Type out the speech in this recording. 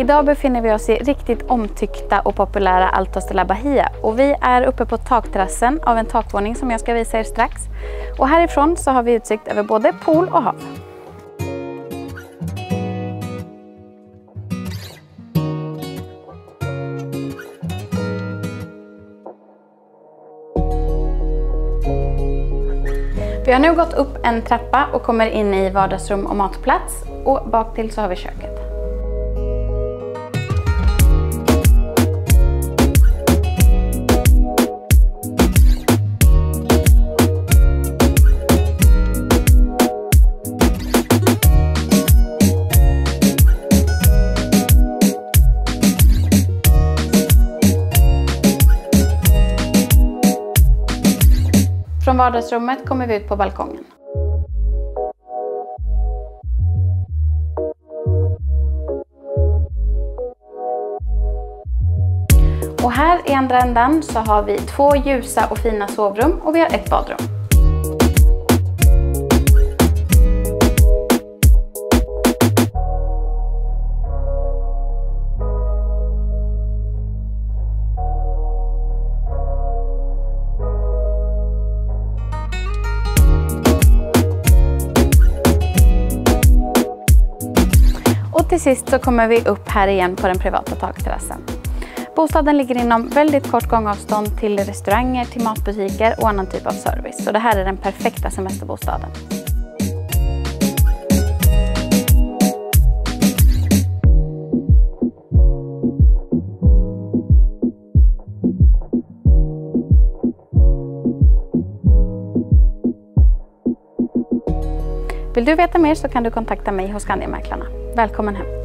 Idag befinner vi oss i riktigt omtyckta och populära Altos de la Bahia och vi är uppe på takterrassen av en takvåning som jag ska visa er strax. Och härifrån så har vi utsikt över både pool och hav. Vi har nu gått upp en trappa och kommer in i vardagsrum och matplats och bak till så har vi köket. Från vardagsrummet kommer vi ut på balkongen. Och här i andra ändan så har vi två ljusa och fina sovrum och vi har ett badrum. Och till sist så kommer vi upp här igen på den privata takterrassen. Bostaden ligger inom väldigt kort gångavstånd till restauranger, till matbutiker och annan typ av service. Så det här är den perfekta semesterbostaden. Vill du veta mer så kan du kontakta mig hos Skandiamäklarna. Välkommen hem!